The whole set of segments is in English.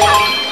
Huh!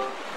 you.